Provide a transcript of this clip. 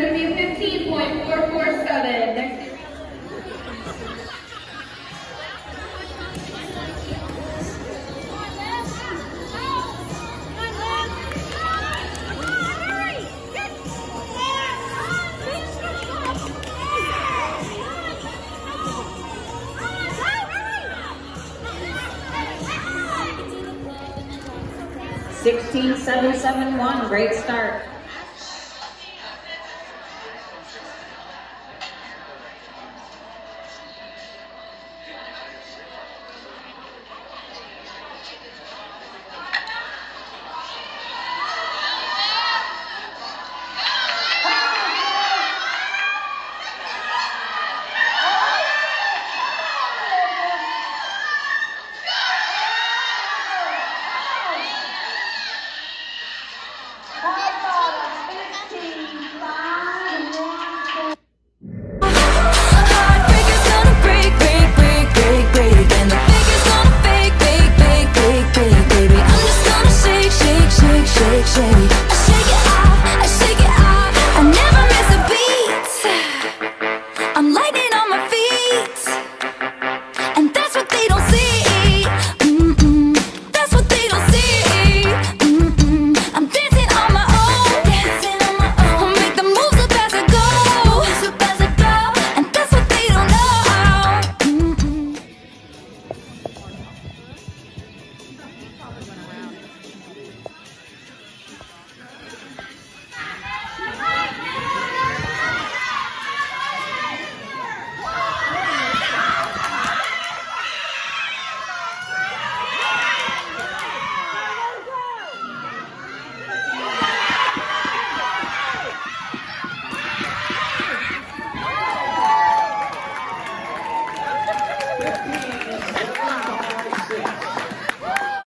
going to be 15.447. Next Sixteen seven seven one, great start.